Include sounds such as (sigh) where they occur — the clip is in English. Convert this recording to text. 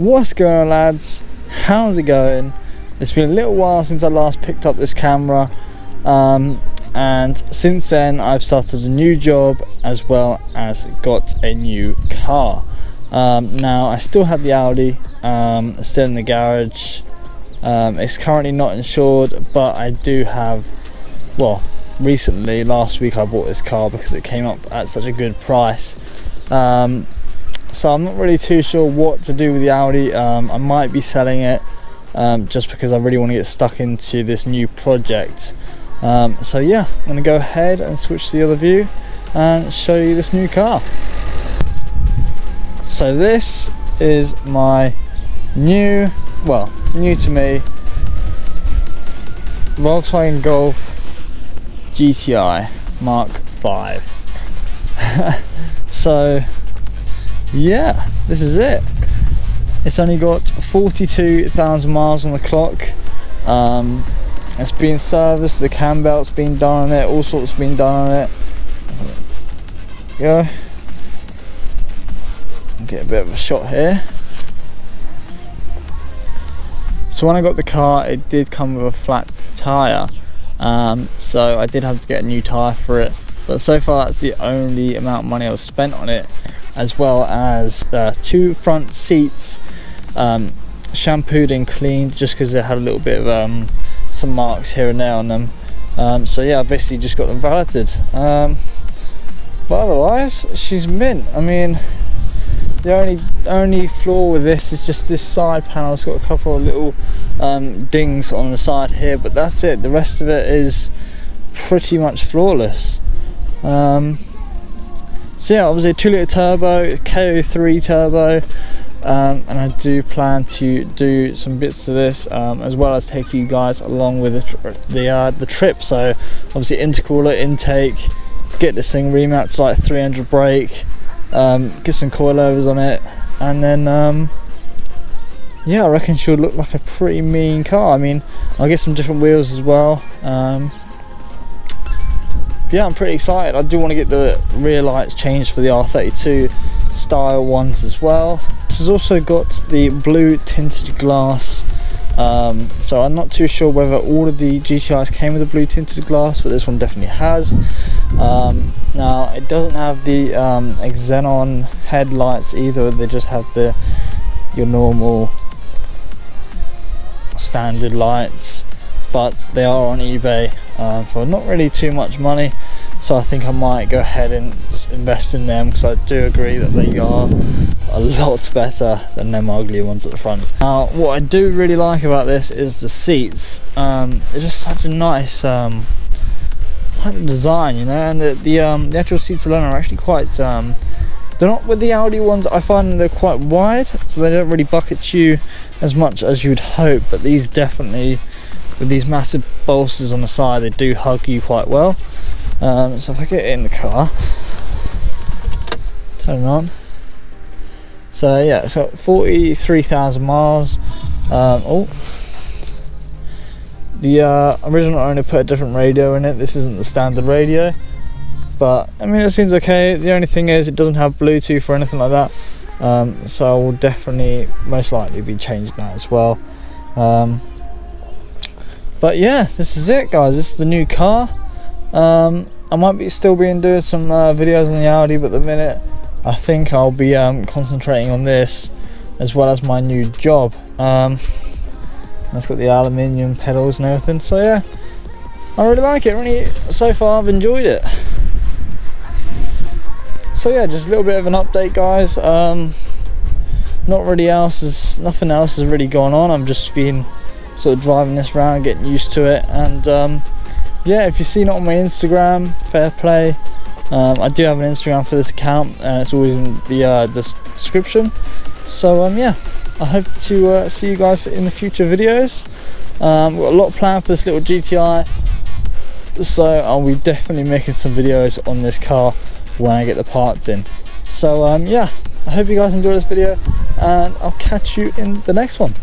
What's going on lads? How's it going? It's been a little while since I last picked up this camera um, and since then I've started a new job as well as got a new car. Um, now I still have the Audi, um, still in the garage. Um, it's currently not insured but I do have, well recently last week I bought this car because it came up at such a good price. So I'm not really too sure what to do with the Audi. Um, I might be selling it um, just because I really want to get stuck into this new project. Um, so yeah, I'm to go ahead and switch to the other view and show you this new car. So this is my new, well, new to me, Volkswagen Golf GTI Mark 5. (laughs) so yeah, this is it. It's only got 42,000 miles on the clock. Um, it's been serviced, the cam belt's been done on it, all sorts been done on it. Go. Get a bit of a shot here. So when I got the car, it did come with a flat tyre. Um, so I did have to get a new tyre for it. But so far that's the only amount of money I've spent on it as well as uh, two front seats um, shampooed and cleaned just because they had a little bit of um, some marks here and there on them. Um, so yeah I basically just got them valeted. Um, but otherwise she's mint. I mean the only only flaw with this is just this side panel it's got a couple of little um, dings on the side here but that's it. The rest of it is pretty much flawless. Um, so yeah obviously a 2 litre turbo K03 turbo um, and I do plan to do some bits to this um, as well as take you guys along with the the, uh, the trip. So obviously intercooler intake get this thing remounted to like 300 brake um, get some coilovers on it and then um, yeah I reckon she'll look like a pretty mean car. I mean I'll get some different wheels as well um, yeah, I'm pretty excited. I do want to get the rear lights changed for the R32 style ones as well. This has also got the blue tinted glass. Um, so I'm not too sure whether all of the GTIs came with a blue tinted glass, but this one definitely has. Um, now it doesn't have the um, xenon headlights either. They just have the your normal standard lights but they are on eBay uh, for not really too much money so I think I might go ahead and invest in them because I do agree that they are a lot better than them ugly ones at the front. Now what I do really like about this is the seats. Um, it's just such a nice um, design you know and the, the, um, the actual seats alone are actually quite um, they're not with the Audi ones I find they're quite wide so they don't really bucket you as much as you'd hope but these definitely with these massive bolsters on the side they do hug you quite well. Um, so if I get in the car turn it on. So yeah it's got 43,000 miles. Um, oh. The uh, original owner put a different radio in it. This isn't the standard radio but I mean it seems okay. The only thing is it doesn't have Bluetooth or anything like that. Um, so I will definitely most likely be changing that as well. Um, but yeah this is it guys. This is the new car. Um, I might be still being doing some uh, videos on the Audi but the minute I think I'll be um, concentrating on this as well as my new job. Um, that's got the aluminium pedals and everything. So yeah I really like it. Really so far I've enjoyed it. So yeah just a little bit of an update guys. Um, not really else is nothing else has really gone on. I'm just been sort of driving this around, getting used to it. And um, yeah, if you've seen it on my Instagram, fair play. Um, I do have an Instagram for this account, and it's always in the, uh, description. So um, yeah, I hope to uh, see you guys in the future videos. Um, we've got a lot planned for this little GTI, so I'll be definitely making some videos on this car when I get the parts in. So um, yeah, I hope you guys enjoyed this video, and I'll catch you in the next one.